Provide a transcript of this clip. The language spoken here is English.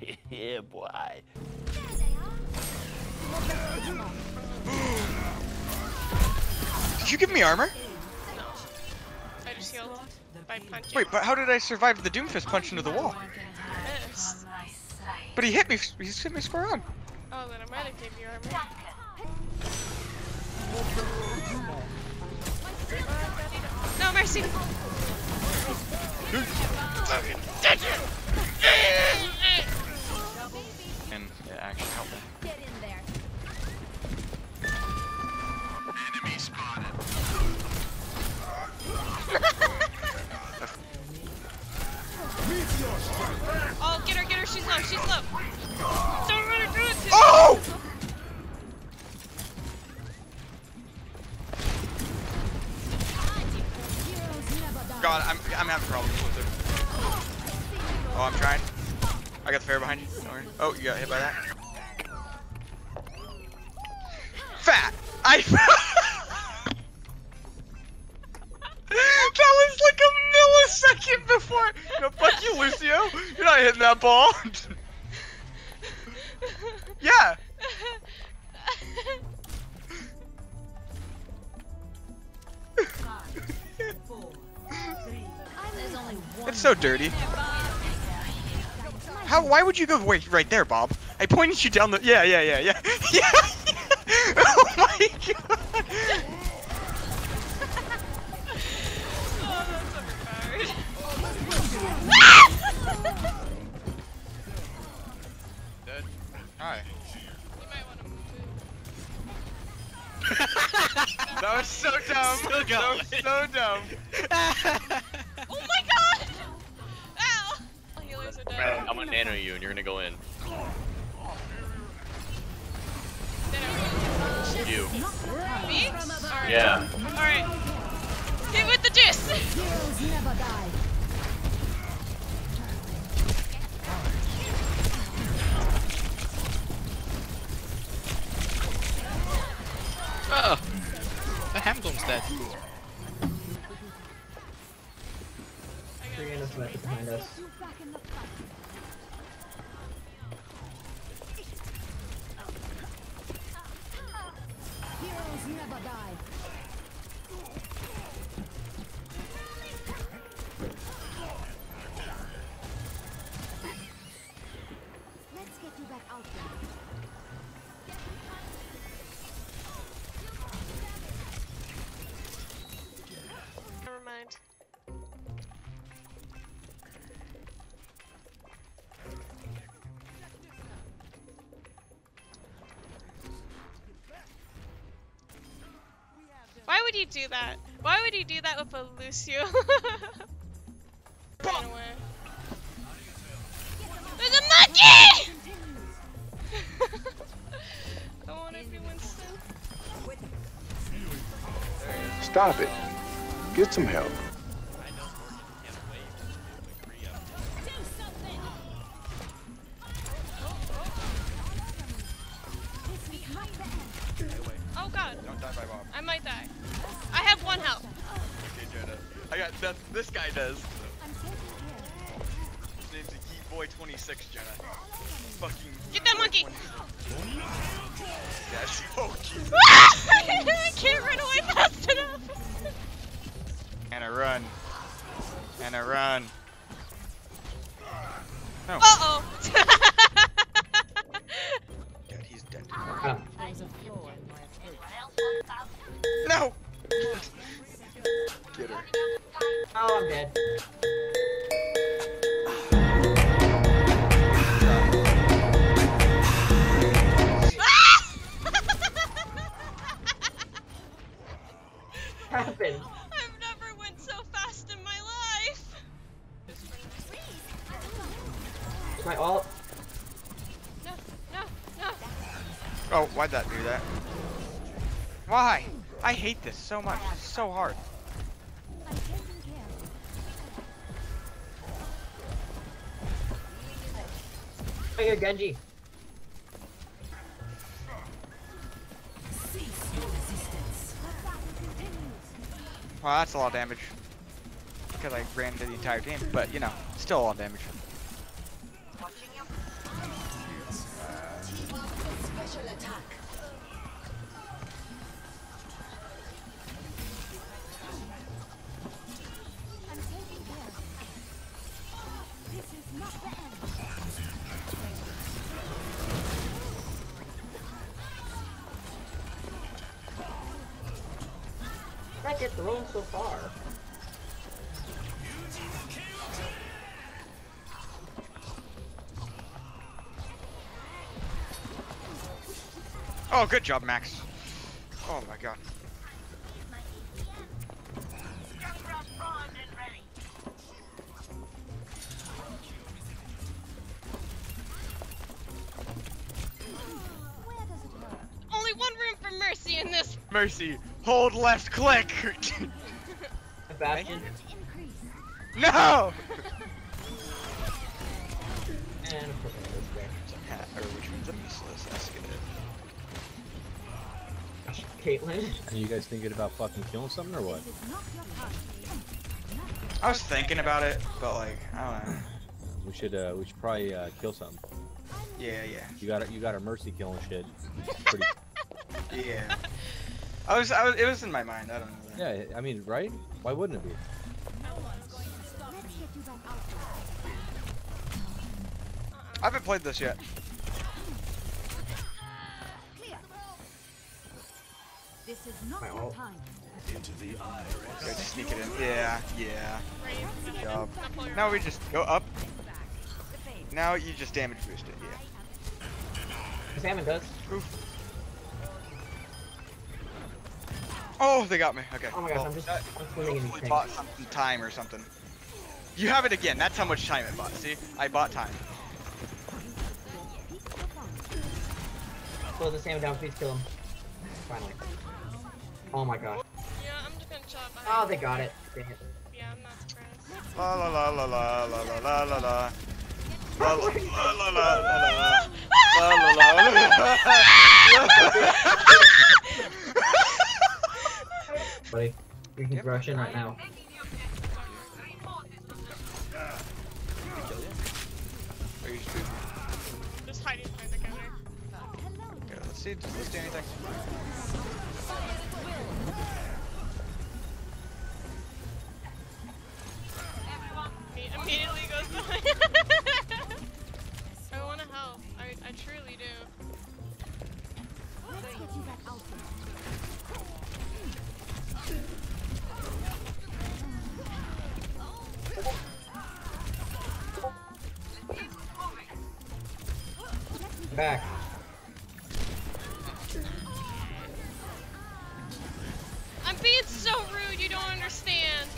yeah, boy. Did you give me armor? I just healed by punching. Wait, but how did I survive the Doomfist punch into the wall? Missed. But he hit me. He hit me square on. Oh, then I might have gave you armor. No mercy. Oh! God, I'm I'm having problems with it. Oh, I'm trying. I got the fair behind you. Oh, you got hit by that. Fat. I. that was like a millisecond before. No, fuck you, Lucio. You're not hitting that ball. yeah. There's only one. It's so dirty. How? Why would you go wait right there, Bob? I pointed you down the. Yeah, yeah, yeah, yeah, yeah. oh my god. Oh, that's. Hi. You might want to move. That was so dumb. Still that was so dumb. Oh my god! Ow! Oh, healers are dead. I'm gonna nano you and you're gonna go in. You. Me? Alright. Yeah. Alright. Hit with the juice! Oh! The Hamilton's dead. Three innocent right behind us. You back in the fight. Heroes never die. Would you do that? Why would you do that with a Lucio? Ran away. There's a monkey! I want to be Winston. Stop it. Get some help. I got that. This guy does. His name's a Geek Boy 26, Jenna. Fucking. Get that monkey! Yeah, so cute. I can't run away fast enough. And a run. And a run. No. Uh oh. Dead, he's dead. Ah, No! Get her. Oh, I'm dead. happened? I've never went so fast in my life. My ult. No, no, no. Oh, why'd that do that? Why? I hate this so much. It's so hard. Right here, Genji. Wow, that's a lot of damage. Because I ran into the entire team, but you know, still a lot of damage. Watching. Uh... I get thrown so far? Oh, good job, Max. Oh my god. Where does it hurt? Only one room for Mercy in this. Mercy, hold left click. Bastion. No. And of course I goes there. Hat, or which means a missless. That's good. Gosh, Caitlyn. Are you guys thinking about fucking killing something or what? This is not your time. I was thinking about it, but like, I don't know. We should uh we should probably uh kill something. Yeah, yeah, You got a, you got a mercy killing shit. Pretty, yeah. I was, I was, it was in my mind. I don't know. yeah, I mean, right? Why wouldn't it be? Let's get you back out there. I haven't played this yet. This is not My your ult. time. Okay, just sneak it in. Yeah, yeah. Right. Good job. Now Now we just go up. Now you just damage boost it. Yeah. Salmon does. Oof. Oh, they got me. Okay. Oh my gosh, Well, I'm just that I'm swimming in these probably things. bought some time or something. You have it again. That's how much time it bought. See, I bought time. Peak. Slow the salmon down, please kill him. Finally. Oh my gosh. Yeah, I'm just gonna chill out Oh, they got it. Dang it. Yeah, I'm not surprised. La la la la la la la la la la. La la la la la la la. La la la la la. Buddy, we can rush in right now. Are you just Just hiding behind the counter. Hello. Okay, let's see. Let's do anything. Back. I'm being so rude, you don't understand.